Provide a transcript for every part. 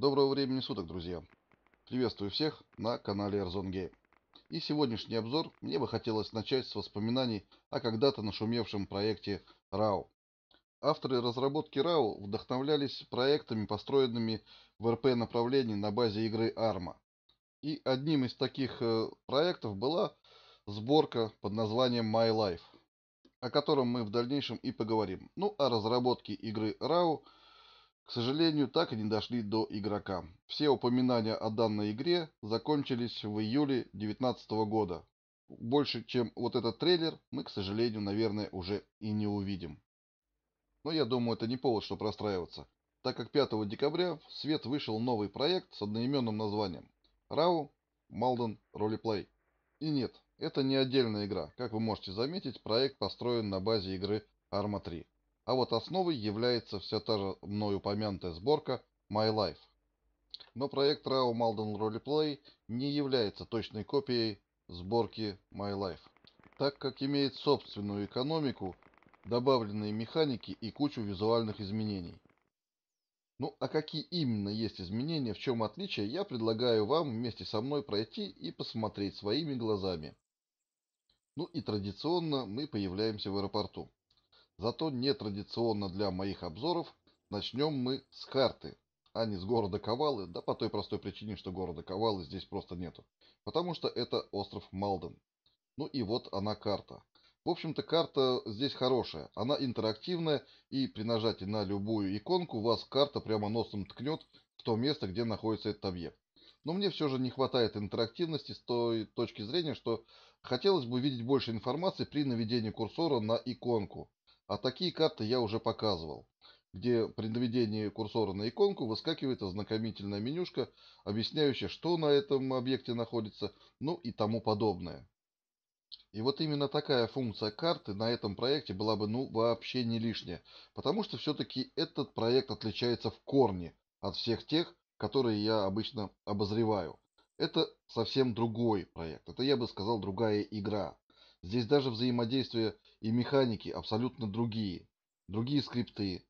Доброго времени суток, друзья! Приветствую всех на канале Airzone Game. И сегодняшний обзор мне бы хотелось начать с воспоминаний о когда-то нашумевшем проекте RAW. Авторы разработки RAW вдохновлялись проектами, построенными в РП направлении на базе игры ARMA. И одним из таких э, проектов была сборка под названием My Life, о котором мы в дальнейшем и поговорим. Ну, а разработки игры RAW – к сожалению, так и не дошли до игрока. Все упоминания о данной игре закончились в июле 2019 года. Больше, чем вот этот трейлер, мы, к сожалению, наверное, уже и не увидим. Но я думаю, это не повод, чтобы расстраиваться, так как 5 декабря в свет вышел новый проект с одноименным названием RAW Malden Roleplay. И нет, это не отдельная игра. Как вы можете заметить, проект построен на базе игры Arma 3. А вот основой является вся та же мной упомянутая сборка My Life. Но проект RAW Malden Roleplay не является точной копией сборки My Life, так как имеет собственную экономику, добавленные механики и кучу визуальных изменений. Ну, а какие именно есть изменения, в чем отличие, я предлагаю вам вместе со мной пройти и посмотреть своими глазами. Ну и традиционно мы появляемся в аэропорту. Зато нетрадиционно для моих обзоров начнем мы с карты, а не с города Ковалы, да по той простой причине, что города Ковалы здесь просто нету. Потому что это остров Малден. Ну и вот она карта. В общем-то, карта здесь хорошая. Она интерактивная, и при нажатии на любую иконку вас карта прямо носом ткнет в то место, где находится этот объект. Но мне все же не хватает интерактивности с той точки зрения, что хотелось бы видеть больше информации при наведении курсора на иконку. А такие карты я уже показывал, где при наведении курсора на иконку выскакивает ознакомительная менюшка, объясняющая, что на этом объекте находится, ну и тому подобное. И вот именно такая функция карты на этом проекте была бы ну вообще не лишняя, потому что все-таки этот проект отличается в корне от всех тех, которые я обычно обозреваю. Это совсем другой проект, это я бы сказал другая игра. Здесь даже взаимодействие и механики абсолютно другие. Другие скрипты,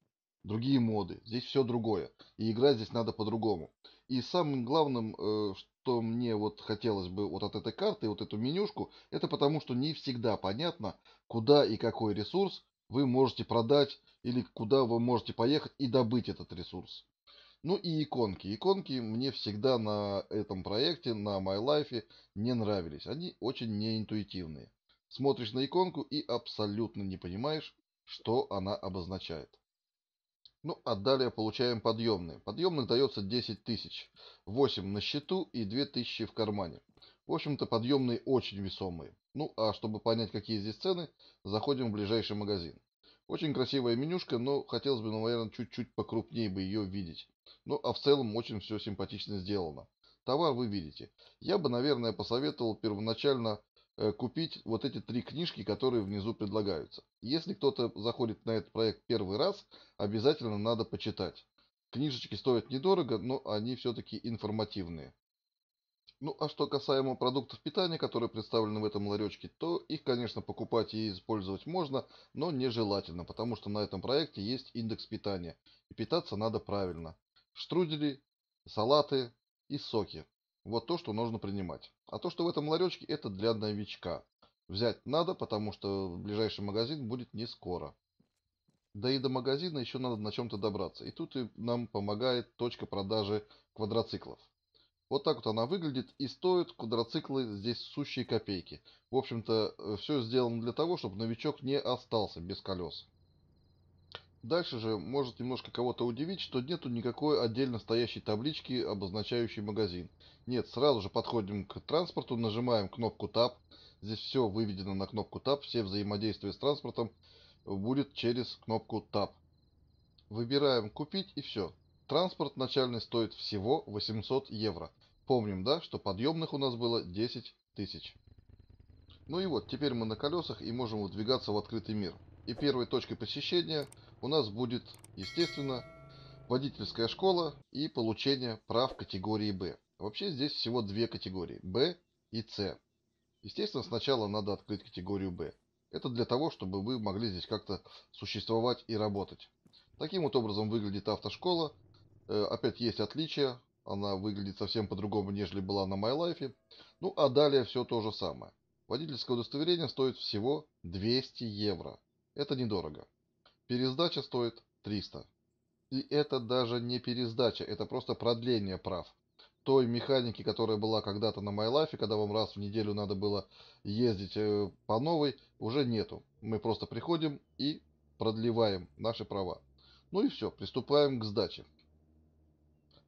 другие моды. Здесь все другое. И играть здесь надо по-другому. И самым главным, э, что мне вот хотелось бы вот от этой карты, вот эту менюшку, это потому что не всегда понятно, куда и какой ресурс вы можете продать или куда вы можете поехать и добыть этот ресурс. Ну и иконки. Иконки мне всегда на этом проекте, на MyLife не нравились. Они очень неинтуитивные. Смотришь на иконку и абсолютно не понимаешь, что она обозначает. Ну, а далее получаем подъемные. Подъемных дается 10 тысяч. 8 на счету и 2 тысячи в кармане. В общем-то, подъемные очень весомые. Ну, а чтобы понять, какие здесь цены, заходим в ближайший магазин. Очень красивая менюшка, но хотелось бы, наверное, чуть-чуть покрупнее бы ее видеть. Ну, а в целом очень все симпатично сделано. Товар вы видите. Я бы, наверное, посоветовал первоначально купить вот эти три книжки, которые внизу предлагаются. Если кто-то заходит на этот проект первый раз, обязательно надо почитать. Книжечки стоят недорого, но они все-таки информативные. Ну, а что касаемо продуктов питания, которые представлены в этом ларечке, то их, конечно, покупать и использовать можно, но нежелательно, потому что на этом проекте есть индекс питания. И питаться надо правильно. Штрудели, салаты и соки. Вот то, что нужно принимать. А то, что в этом ларечке, это для новичка. Взять надо, потому что ближайший магазин будет не скоро. Да и до магазина еще надо на чем-то добраться. И тут и нам помогает точка продажи квадроциклов. Вот так вот она выглядит и стоит квадроциклы здесь сущие копейки. В общем-то, э, все сделано для того, чтобы новичок не остался без колес. Дальше же может немножко кого-то удивить, что нету никакой отдельно стоящей таблички, обозначающей магазин. Нет, сразу же подходим к транспорту, нажимаем кнопку Tab. Здесь все выведено на кнопку Tab, все взаимодействия с транспортом будет через кнопку Tab. Выбираем купить и все. Транспорт начальный стоит всего 800 евро. Помним, да, что подъемных у нас было 10 тысяч. Ну и вот, теперь мы на колесах и можем выдвигаться в открытый мир. И первой точкой посещения у нас будет, естественно, водительская школа и получение прав категории Б. Вообще здесь всего две категории – Б и С. Естественно, сначала надо открыть категорию Б. Это для того, чтобы вы могли здесь как-то существовать и работать. Таким вот образом выглядит автошкола. Э, опять есть отличия. Она выглядит совсем по-другому, нежели была на MyLife. Ну, а далее все то же самое. Водительское удостоверение стоит всего 200 евро. Это недорого. Пересдача стоит 300. И это даже не пересдача, это просто продление прав. Той механики, которая была когда-то на MyLife, когда вам раз в неделю надо было ездить э, по новой, уже нету. Мы просто приходим и продлеваем наши права. Ну и все, приступаем к сдаче.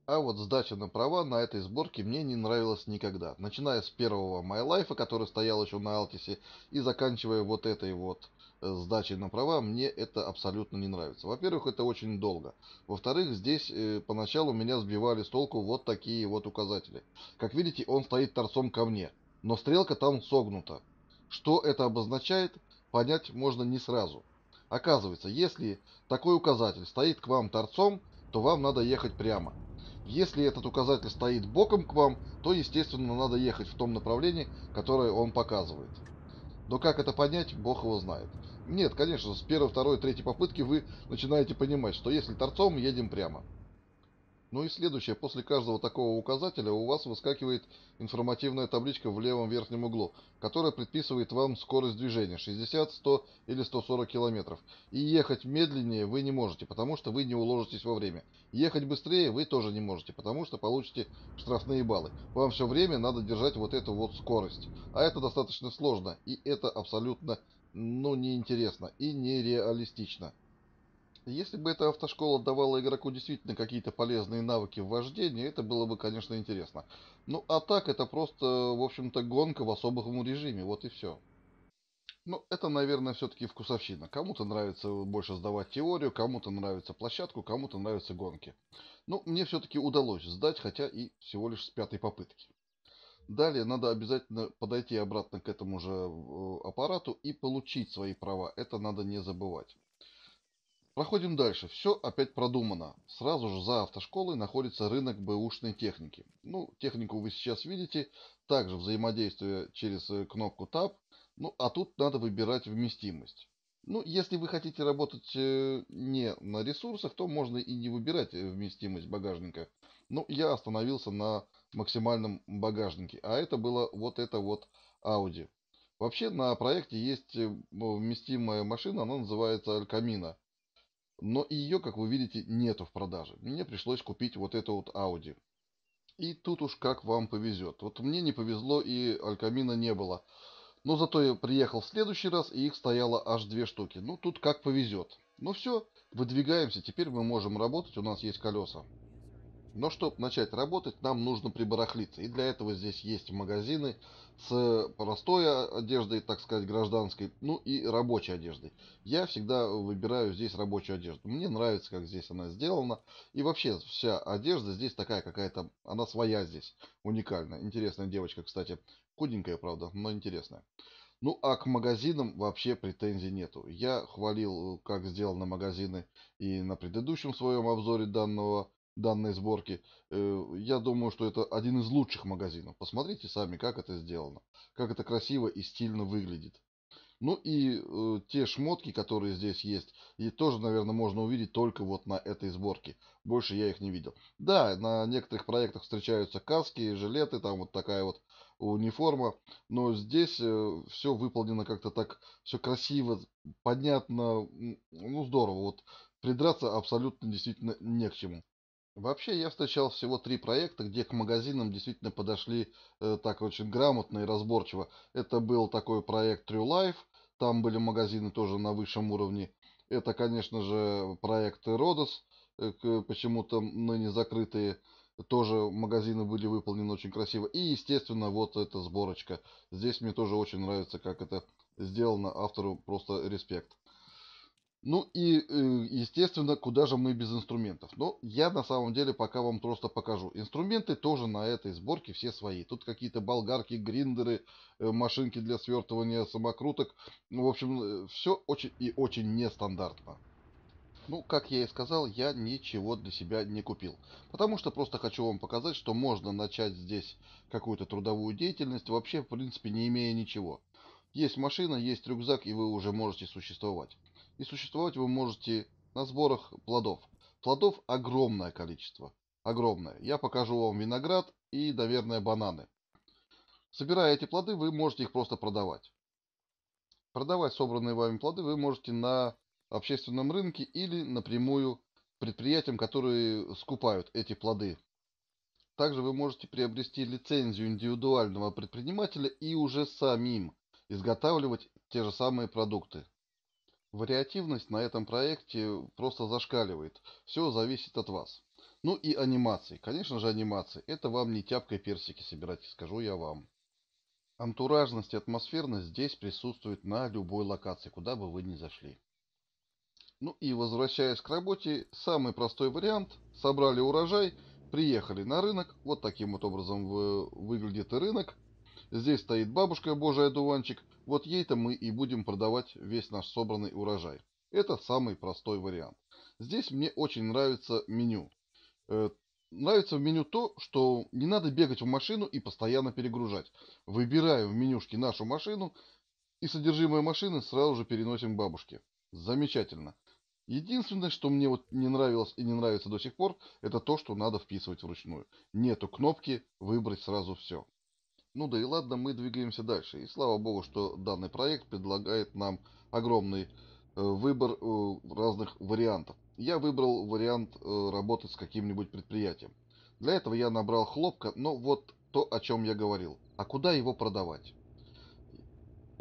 А вот сдача на права на этой сборке мне не нравилась никогда. Начиная с первого MyLife, который стоял еще на Алтисе, и заканчивая вот этой вот э, сдачей на права, мне это абсолютно не нравится. Во-первых, это очень долго. Во-вторых, здесь э, поначалу меня сбивали с толку вот такие вот указатели. Как видите, он стоит торцом ко мне, но стрелка там согнута. Что это обозначает, понять можно не сразу. Оказывается, если такой указатель стоит к вам торцом, то вам надо ехать прямо. Если этот указатель стоит боком к вам, то, естественно, надо ехать в том направлении, которое он показывает. Но как это понять, бог его знает. Нет, конечно, с первой, второй, третьей попытки вы начинаете понимать, что если торцом, едем прямо. Ну и следующее, после каждого такого указателя у вас выскакивает информативная табличка в левом верхнем углу, которая предписывает вам скорость движения 60, 100 или 140 км. И ехать медленнее вы не можете, потому что вы не уложитесь во время. Ехать быстрее вы тоже не можете, потому что получите штрафные баллы. Вам все время надо держать вот эту вот скорость. А это достаточно сложно, и это абсолютно ну, неинтересно и нереалистично. Если бы эта автошкола давала игроку действительно какие-то полезные навыки в вождении, это было бы, конечно, интересно. Ну, а так это просто, в общем-то, гонка в особом режиме, вот и все. Ну, это, наверное, все-таки вкусовщина. Кому-то нравится больше сдавать теорию, кому-то нравится площадку, кому-то нравятся гонки. Ну, мне все-таки удалось сдать, хотя и всего лишь с пятой попытки. Далее надо обязательно подойти обратно к этому же э, аппарату и получить свои права. Это надо не забывать. Проходим дальше. Все опять продумано. Сразу же за автошколой находится рынок бэушной техники. Ну, технику вы сейчас видите. Также взаимодействие через э, кнопку Tab. Ну, а тут надо выбирать вместимость. Ну, если вы хотите работать э, не на ресурсах, то можно и не выбирать э, вместимость багажника. Ну, я остановился на максимальном багажнике. А это было вот это вот Audi. Вообще на проекте есть вместимая машина, она называется Alcamina. Но ее, как вы видите, нету в продаже. Мне пришлось купить вот эту вот Audi. И тут уж как вам повезет. Вот мне не повезло и Алькамина не было. Но зато я приехал в следующий раз, и их стояло аж две штуки. Ну, тут как повезет. Ну все, выдвигаемся. Теперь мы можем работать, у нас есть колеса. Но чтобы начать работать, нам нужно прибарахлиться. И для этого здесь есть магазины с простой одеждой, так сказать, гражданской, ну и рабочей одеждой. Я всегда выбираю здесь рабочую одежду. Мне нравится, как здесь она сделана. И вообще вся одежда здесь такая какая-то, она своя здесь, уникальная. Интересная девочка, кстати. Худенькая, правда, но интересная. Ну, а к магазинам вообще претензий нету. Я хвалил, как сделаны магазины и на предыдущем своем обзоре данного данной сборки. Э, я думаю, что это один из лучших магазинов. Посмотрите сами, как это сделано. Как это красиво и стильно выглядит. Ну и э, те шмотки, которые здесь есть, и тоже, наверное, можно увидеть только вот на этой сборке. Больше я их не видел. Да, на некоторых проектах встречаются каски, жилеты, там вот такая вот униформа. Но здесь э, все выполнено как-то так, все красиво, понятно, ну здорово. Вот придраться абсолютно действительно не к чему. Вообще, я встречал всего три проекта, где к магазинам действительно подошли э, так очень грамотно и разборчиво. Это был такой проект True Life, там были магазины тоже на высшем уровне. Это, конечно же, проект Rodos, э, почему-то ныне закрытые. Тоже магазины были выполнены очень красиво. И, естественно, вот эта сборочка. Здесь мне тоже очень нравится, как это сделано. Автору просто респект. Ну и, э, естественно, куда же мы без инструментов? Но я на самом деле пока вам просто покажу. Инструменты тоже на этой сборке все свои. Тут какие-то болгарки, гриндеры, э, машинки для свертывания самокруток. Ну, в общем, э, все очень и очень нестандартно. Ну, как я и сказал, я ничего для себя не купил. Потому что просто хочу вам показать, что можно начать здесь какую-то трудовую деятельность, вообще, в принципе, не имея ничего. Есть машина, есть рюкзак, и вы уже можете существовать. И существовать вы можете на сборах плодов. Плодов огромное количество. Огромное. Я покажу вам виноград и, наверное, бананы. Собирая эти плоды, вы можете их просто продавать. Продавать собранные вами плоды вы можете на общественном рынке или напрямую предприятиям, которые скупают эти плоды. Также вы можете приобрести лицензию индивидуального предпринимателя и уже самим изготавливать те же самые продукты. Вариативность на этом проекте просто зашкаливает. Все зависит от вас. Ну и анимации. Конечно же анимации. Это вам не тяпкой персики собирать, скажу я вам. Антуражность и атмосферность здесь присутствует на любой локации, куда бы вы ни зашли. Ну и возвращаясь к работе, самый простой вариант. Собрали урожай, приехали на рынок. Вот таким вот образом выглядит рынок. Здесь стоит бабушка Божий одуванчик. Вот ей-то мы и будем продавать весь наш собранный урожай. Это самый простой вариант. Здесь мне очень нравится меню. Э, нравится в меню то, что не надо бегать в машину и постоянно перегружать. Выбираем в менюшке нашу машину и содержимое машины сразу же переносим бабушке. Замечательно. Единственное, что мне вот не нравилось и не нравится до сих пор, это то, что надо вписывать вручную. Нету кнопки «Выбрать сразу все». Ну да и ладно, мы двигаемся дальше. И слава богу, что данный проект предлагает нам огромный э, выбор э, разных вариантов. Я выбрал вариант э, работы с каким-нибудь предприятием. Для этого я набрал хлопка, но вот то, о чем я говорил. А куда его продавать?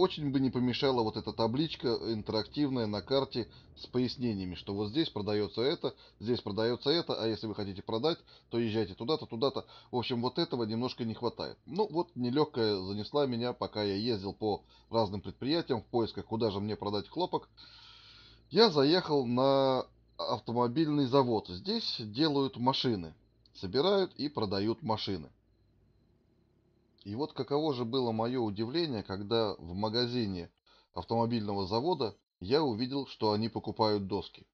Очень бы не помешала вот эта табличка интерактивная на карте с пояснениями, что вот здесь продается это, здесь продается это, а если вы хотите продать, то езжайте туда-то, туда-то. В общем, вот этого немножко не хватает. Ну, вот нелегкая занесла меня, пока я ездил по разным предприятиям в поисках, куда же мне продать хлопок. Я заехал на автомобильный завод. Здесь делают машины. Собирают и продают машины. И вот каково же было мое удивление, когда в магазине автомобильного завода я увидел, что они покупают доски.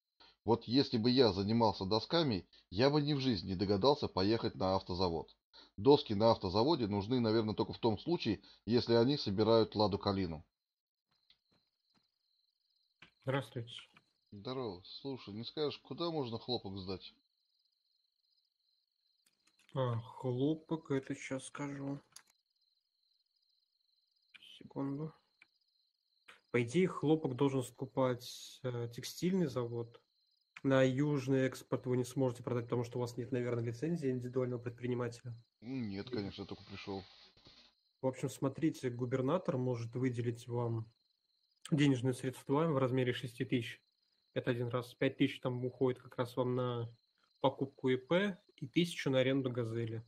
Вот если бы я занимался досками, я бы ни в жизни не догадался поехать на автозавод. Доски на автозаводе нужны, наверное, только в том случае, если они собирают ладу калину. Здравствуйте. Здорово. Слушай, не скажешь, куда можно хлопок сдать? А, хлопок, это сейчас скажу. Секунду. По идее, хлопок должен скупать э, текстильный завод. На южный экспорт вы не сможете продать, потому что у вас нет, наверное, лицензии индивидуального предпринимателя. Нет, конечно, я только пришел. В общем, смотрите, губернатор может выделить вам денежные средства в размере 6 тысяч. Это один раз. 5 тысяч там уходит как раз вам на покупку ИП и тысячу на аренду газели.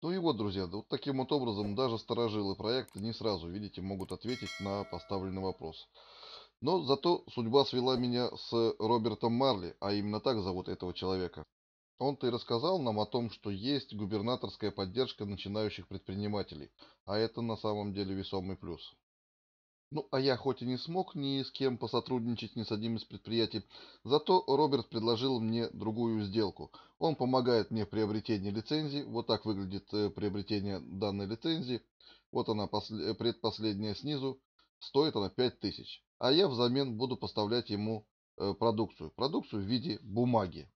Ну и вот, друзья, вот таким вот образом даже сторожилы проекта не сразу, видите, могут ответить на поставленный вопрос. Но зато судьба свела меня с Робертом Марли, а именно так зовут этого человека. Он-то и рассказал нам о том, что есть губернаторская поддержка начинающих предпринимателей, а это на самом деле весомый плюс. Ну, а я хоть и не смог ни с кем посотрудничать ни с одним из предприятий, зато Роберт предложил мне другую сделку. Он помогает мне в приобретении лицензии. Вот так выглядит э, приобретение данной лицензии. Вот она, предпоследняя снизу. Стоит она 5000. А я взамен буду поставлять ему э, продукцию. Продукцию в виде бумаги.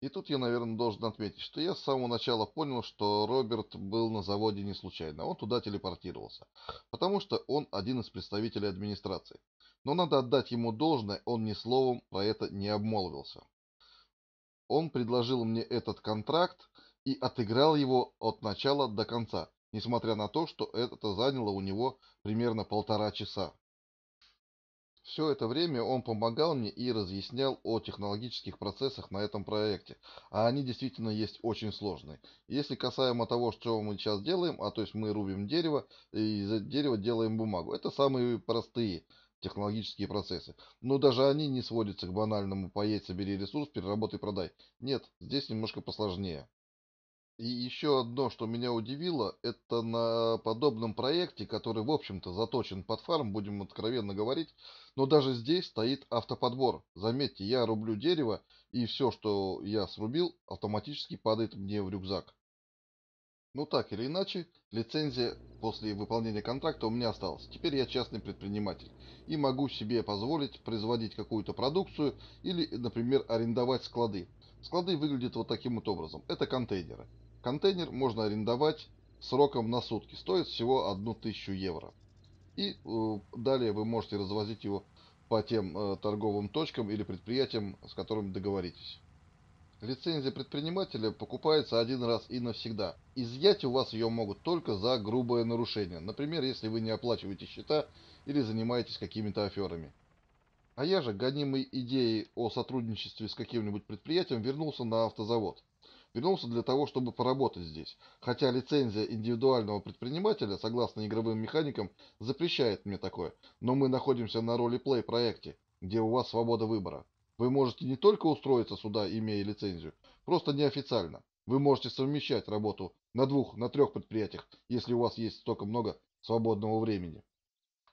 И тут я, наверное, должен отметить, что я с самого начала понял, что Роберт был на заводе не случайно. Он туда телепортировался. Потому что он один из представителей администрации. Но надо отдать ему должное, он ни словом про это не обмолвился. Он предложил мне этот контракт и отыграл его от начала до конца, несмотря на то, что это заняло у него примерно полтора часа. Все это время он помогал мне и разъяснял о технологических процессах на этом проекте. А они действительно есть очень сложные. Если касаемо того, что мы сейчас делаем, а то есть мы рубим дерево и из дерева делаем бумагу. Это самые простые технологические процессы. Но даже они не сводятся к банальному поедь, собери ресурс, переработай, продай. Нет, здесь немножко посложнее. И еще одно, что меня удивило, это на подобном проекте, который, в общем-то, заточен под фарм, будем откровенно говорить, но даже здесь стоит автоподбор. Заметьте, я рублю дерево, и все, что я срубил, автоматически падает мне в рюкзак. Ну так или иначе, лицензия после выполнения контракта у меня осталась. Теперь я частный предприниматель и могу себе позволить производить какую-то продукцию или, например, арендовать склады. Склады выглядят вот таким вот образом. Это контейнеры. Контейнер можно арендовать сроком на сутки. Стоит всего 1000 евро. И э, далее вы можете развозить его по тем э, торговым точкам или предприятиям, с которыми договоритесь. Лицензия предпринимателя покупается один раз и навсегда. Изъять у вас ее могут только за грубое нарушение. Например, если вы не оплачиваете счета или занимаетесь какими-то аферами. А я же, гонимый идеей о сотрудничестве с каким-нибудь предприятием, вернулся на автозавод. Вернулся для того, чтобы поработать здесь. Хотя лицензия индивидуального предпринимателя, согласно игровым механикам, запрещает мне такое. Но мы находимся на ролеплей проекте, где у вас свобода выбора. Вы можете не только устроиться сюда, имея лицензию, просто неофициально. Вы можете совмещать работу на двух, на трех предприятиях, если у вас есть столько много свободного времени.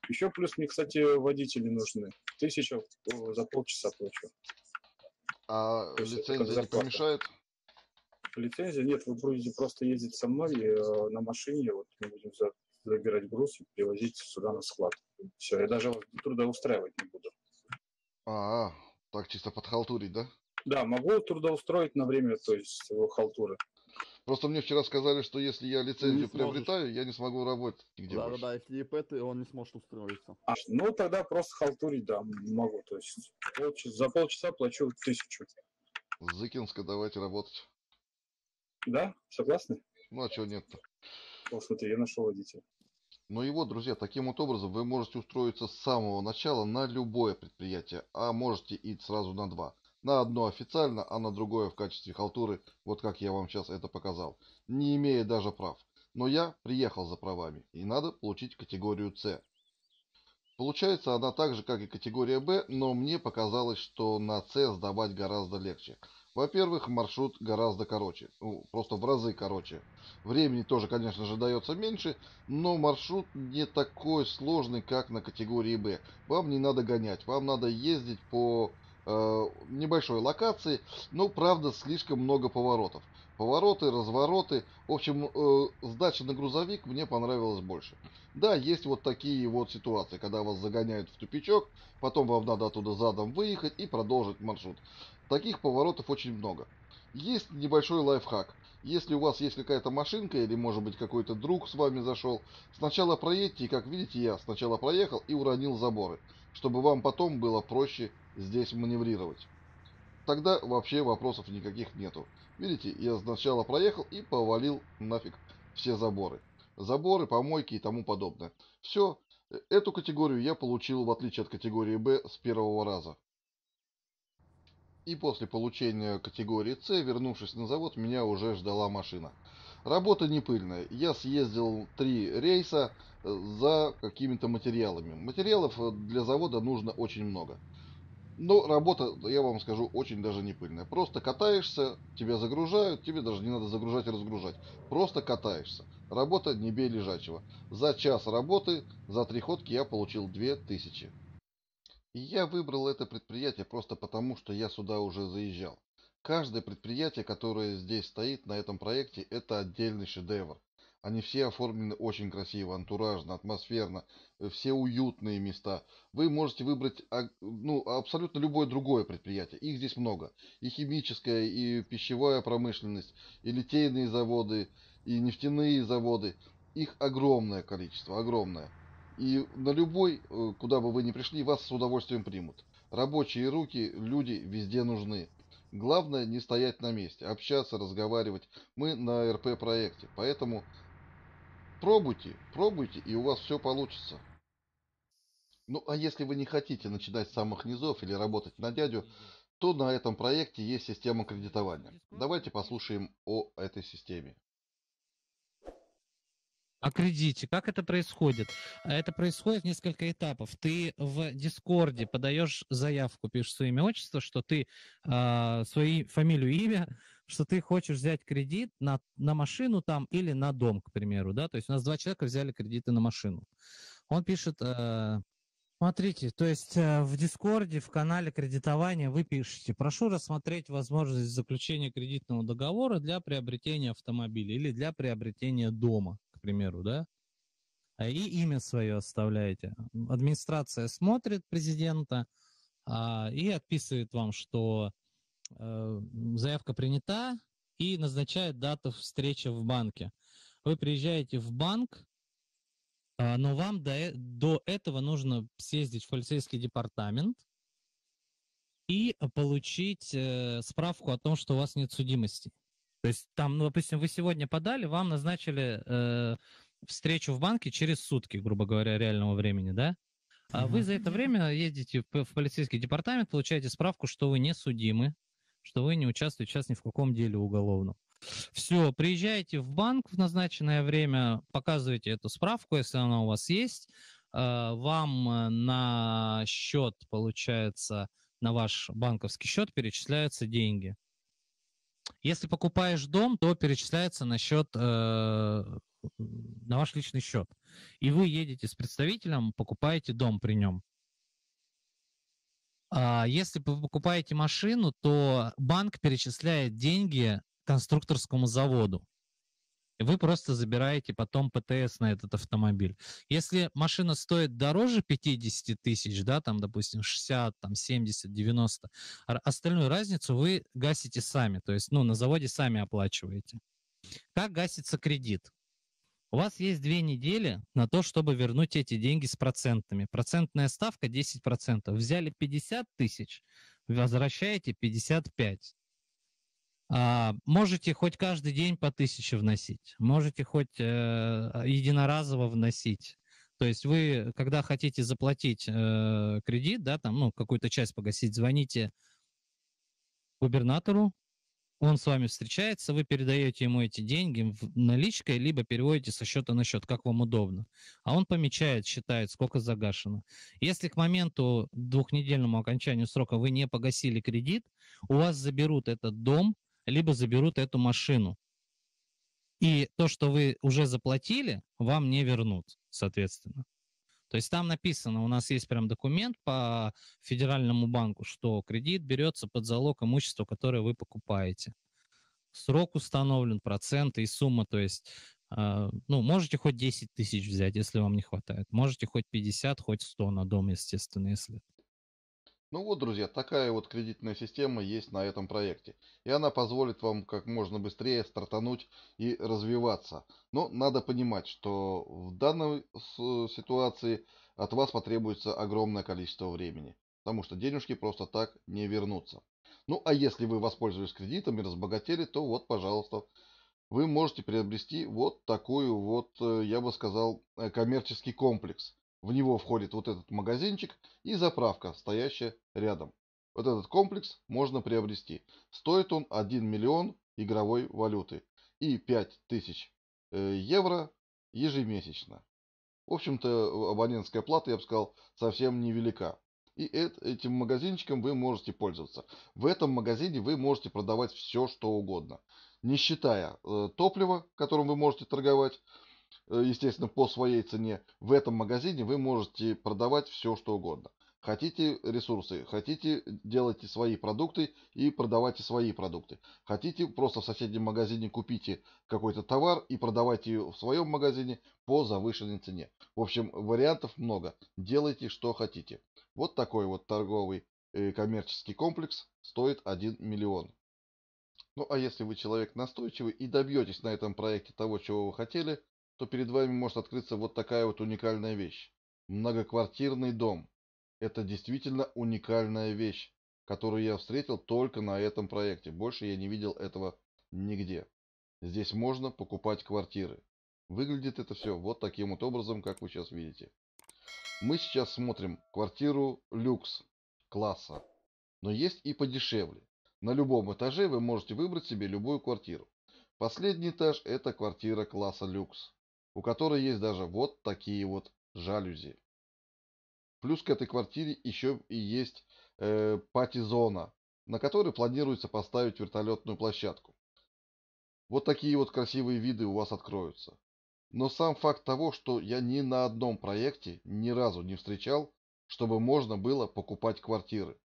Еще плюс мне, кстати, водители нужны. Тысяча за полчаса плачу. А лицензия не помешает? Лицензия? Нет, вы будете просто ездить со мной э, на машине, вот мы будем забирать груз и привозить сюда на склад. Все, я даже трудоустраивать не буду. А, -а так чисто подхалтурить, да? Да, могу трудоустроить на время, то есть халтуры. Просто мне вчера сказали, что если я лицензию приобретаю, я не смогу работать нигде да, больше. Да, да, если ИП, ты, он не сможет устроиться. А, ну, тогда просто халтурить, да, могу. То есть полчаса, за полчаса плачу тысячу. Зыкинска давайте работать. Да, согласны? Ну, а чего нет-то? О, смотри, я нашел водителя. Но его, друзья, таким вот образом вы можете устроиться с самого начала на любое предприятие, а можете и сразу на два. На одно официально, а на другое в качестве халтуры, вот как я вам сейчас это показал, не имея даже прав. Но я приехал за правами, и надо получить категорию С. Получается она так же, как и категория Б, но мне показалось, что на С сдавать гораздо легче. Во-первых, маршрут гораздо короче, ну, просто в разы короче. Времени тоже, конечно же, дается меньше, но маршрут не такой сложный, как на категории Б. Вам не надо гонять, вам надо ездить по э, небольшой локации, но, правда, слишком много поворотов. Повороты, развороты. В общем, э, сдача на грузовик мне понравилась больше. Да, есть вот такие вот ситуации, когда вас загоняют в тупичок, потом вам надо оттуда задом выехать и продолжить маршрут. Таких поворотов очень много. Есть небольшой лайфхак. Если у вас есть какая-то машинка или может быть какой-то друг с вами зашел, сначала проедьте, и как видите я сначала проехал и уронил заборы, чтобы вам потом было проще здесь маневрировать. Тогда вообще вопросов никаких нету. Видите, я сначала проехал и повалил нафиг все заборы. Заборы, помойки и тому подобное. Все, эту категорию я получил в отличие от категории Б с первого раза. И после получения категории С, вернувшись на завод, меня уже ждала машина. Работа не пыльная. Я съездил три рейса э, за какими-то материалами. Материалов э, для завода нужно очень много. Но работа, я вам скажу, очень даже не пыльная. Просто катаешься, тебя загружают, тебе даже не надо загружать и разгружать. Просто катаешься. Работа не бей лежачего. За час работы, за три ходки я получил 2000. И я выбрал это предприятие просто потому, что я сюда уже заезжал. Каждое предприятие, которое здесь стоит на этом проекте, это отдельный шедевр. Они все оформлены очень красиво, антуражно, атмосферно, э, все уютные места. Вы можете выбрать ну, абсолютно любое другое предприятие. Их здесь много. И химическая, и пищевая промышленность, и литейные заводы, и нефтяные заводы. Их огромное количество, огромное. И на любой, э, куда бы вы ни пришли, вас с удовольствием примут. Рабочие руки, люди везде нужны. Главное не стоять на месте, общаться, разговаривать. Мы на РП проекте, поэтому пробуйте, пробуйте, и у вас все получится. Ну, а если вы не хотите начинать с самых низов или работать на дядю, то на этом проекте есть система кредитования. Давайте послушаем о этой системе о кредите. Как это происходит? Это происходит в несколько этапов. Ты в Дискорде подаешь заявку, пишешь свое имя, отчество, что ты э, свои фамилию, имя, что ты хочешь взять кредит на, на машину там или на дом, к примеру, да, то есть у нас два человека взяли кредиты на машину. Он пишет, э, Смотрите, то есть э, в Дискорде, в канале кредитования вы пишете, прошу рассмотреть возможность заключения кредитного договора для приобретения автомобиля или для приобретения дома, примеру, да? А И имя свое оставляете. Администрация смотрит президента а, и отписывает вам, что э, заявка принята и назначает дату встречи в банке. Вы приезжаете в банк, а, но вам до, э- до этого нужно съездить в полицейский департамент и получить э, справку о том, что у вас нет судимости. То есть там, ну, допустим, вы сегодня подали, вам назначили э, встречу в банке через сутки, грубо говоря, реального времени, да? А вы за это время ездите в, в полицейский департамент, получаете справку, что вы не судимы, что вы не участвуете сейчас ни в каком деле уголовном. Все, приезжаете в банк в назначенное время, показываете эту справку, если она у вас есть, э, вам э, на счет, получается, на ваш банковский счет перечисляются деньги. Если покупаешь дом, то перечисляется на счет, э, на ваш личный счет. И вы едете с представителем, покупаете дом при нем. А если вы покупаете машину, то банк перечисляет деньги конструкторскому заводу. Вы просто забираете потом ПТС на этот автомобиль. Если машина стоит дороже 50 тысяч, да, там, допустим, 60, там, 70, 90, р- остальную разницу вы гасите сами, то есть, ну, на заводе сами оплачиваете. Как гасится кредит? У вас есть две недели на то, чтобы вернуть эти деньги с процентами. Процентная ставка 10%. Взяли 50 тысяч, возвращаете 55. А, можете хоть каждый день по тысяче вносить, можете хоть э, единоразово вносить. То есть вы, когда хотите заплатить э, кредит, да, там, ну, какую-то часть погасить, звоните губернатору, он с вами встречается, вы передаете ему эти деньги наличкой, либо переводите со счета на счет, как вам удобно. А он помечает, считает, сколько загашено. Если к моменту двухнедельному окончанию срока вы не погасили кредит, у вас заберут этот дом, либо заберут эту машину. И то, что вы уже заплатили, вам не вернут, соответственно. То есть там написано, у нас есть прям документ по федеральному банку, что кредит берется под залог имущества, которое вы покупаете. Срок установлен, проценты и сумма, то есть, э, ну, можете хоть 10 тысяч взять, если вам не хватает. Можете хоть 50, хоть 100 на дом, естественно, если. Ну вот, друзья, такая вот кредитная система есть на этом проекте. И она позволит вам как можно быстрее стартануть и развиваться. Но надо понимать, что в данной ситуации от вас потребуется огромное количество времени. Потому что денежки просто так не вернутся. Ну а если вы воспользовались кредитом и разбогатели, то вот, пожалуйста, вы можете приобрести вот такую вот, э, я бы сказал, э, коммерческий комплекс. В него входит вот этот магазинчик и заправка, стоящая рядом. Вот этот комплекс можно приобрести. Стоит он 1 миллион игровой валюты и 5000 э, евро ежемесячно. В общем-то, абонентская плата, я бы сказал, совсем невелика. И эт- этим магазинчиком вы можете пользоваться. В этом магазине вы можете продавать все, что угодно. Не считая э, топлива, которым вы можете торговать, естественно, по своей цене, в этом магазине вы можете продавать все, что угодно. Хотите ресурсы, хотите делайте свои продукты и продавайте свои продукты. Хотите просто в соседнем магазине купите какой-то товар и продавайте ее в своем магазине по завышенной цене. В общем, вариантов много. Делайте, что хотите. Вот такой вот торговый э, коммерческий комплекс стоит 1 миллион. Ну а если вы человек настойчивый и добьетесь на этом проекте того, чего вы хотели, то перед вами может открыться вот такая вот уникальная вещь. Многоквартирный дом. Это действительно уникальная вещь, которую я встретил только на этом проекте. Больше я не видел этого нигде. Здесь можно покупать квартиры. Выглядит это все вот таким вот образом, как вы сейчас видите. Мы сейчас смотрим квартиру люкс класса, но есть и подешевле. На любом этаже вы можете выбрать себе любую квартиру. Последний этаж это квартира класса люкс, у которой есть даже вот такие вот жалюзи. Плюс к этой квартире еще и есть э, пати-зона, на которой планируется поставить вертолетную площадку. Вот такие вот красивые виды у вас откроются. Но сам факт того, что я ни на одном проекте ни разу не встречал чтобы можно было покупать квартиры.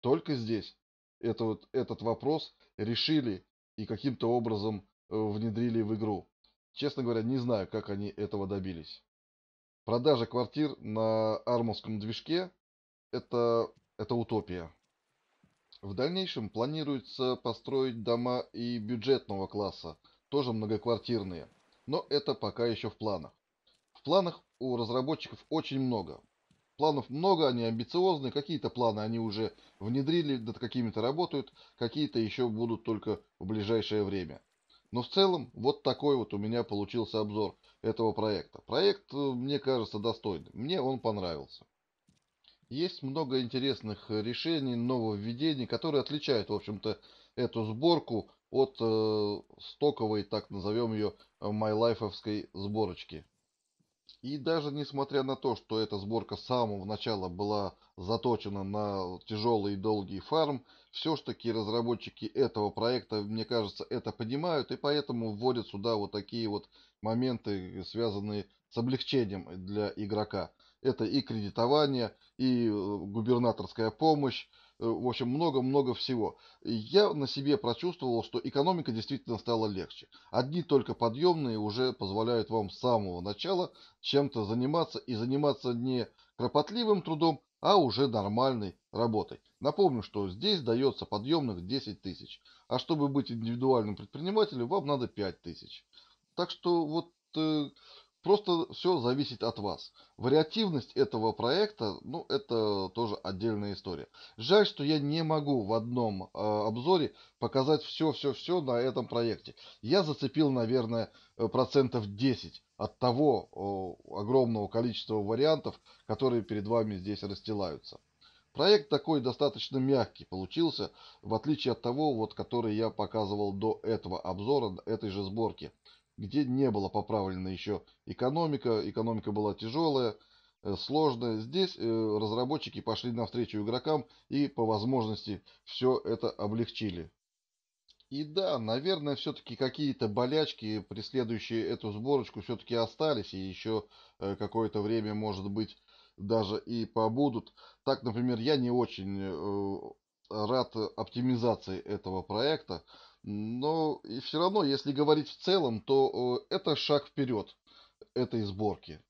Только здесь это вот, этот вопрос решили и каким-то образом э, внедрили в игру. Честно говоря, не знаю, как они этого добились. Продажа квартир на армовском движке это, это утопия. В дальнейшем планируется построить дома и бюджетного класса, тоже многоквартирные, но это пока еще в планах. В планах у разработчиков очень много. Планов много, они амбициозные, какие-то планы они уже внедрили, над какими-то работают, какие-то еще будут только в ближайшее время. Но в целом, вот такой вот у меня получился обзор этого проекта. Проект, э, мне кажется, достойный. Мне он понравился. Есть много интересных решений, нововведений, которые отличают, в общем-то, эту сборку от э, стоковой, так назовем ее, MyLife'овской сборочки. И даже несмотря на то, что эта сборка с самого начала была заточена на тяжелый и долгий фарм, все ж таки разработчики этого проекта, мне кажется, это понимают, и поэтому вводят сюда вот такие вот моменты, связанные с облегчением для игрока. Это и кредитование, и э, губернаторская помощь, в общем, много-много всего. Я на себе прочувствовал, что экономика действительно стала легче. Одни только подъемные уже позволяют вам с самого начала чем-то заниматься и заниматься не кропотливым трудом, а уже нормальной работой. Напомню, что здесь дается подъемных 10 тысяч, а чтобы быть индивидуальным предпринимателем, вам надо 5 тысяч. Так что вот э, Просто все зависит от вас. Вариативность этого проекта, ну, это тоже отдельная история. Жаль, что я не могу в одном э, обзоре показать все-все-все на этом проекте. Я зацепил, наверное, э, процентов 10 от того э, огромного количества вариантов, которые перед вами здесь расстилаются. Проект такой достаточно мягкий получился, в отличие от того, вот, который я показывал до этого обзора, этой же сборки где не было поправлена еще экономика, экономика была тяжелая, э, сложная. Здесь э, разработчики пошли навстречу игрокам и по возможности все это облегчили. И да, наверное, все-таки какие-то болячки, преследующие эту сборочку, все-таки остались и еще э, какое-то время, может быть, даже и побудут. Так, например, я не очень рад оптимизации этого проекта. Но и все равно, если говорить в целом, то э, это шаг вперед этой сборки.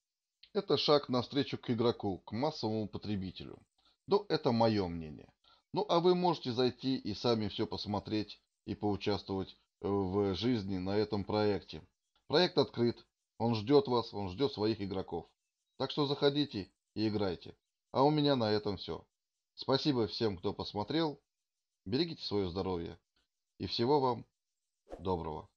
Это шаг навстречу к игроку, к массовому потребителю. Но это мое мнение. Ну а вы можете зайти и сами все посмотреть и поучаствовать э, в жизни на этом проекте. Проект открыт, он ждет вас, он ждет своих игроков. Так что заходите и играйте. А у меня на этом все. Спасибо всем, кто посмотрел. Берегите свое здоровье. И всего вам доброго.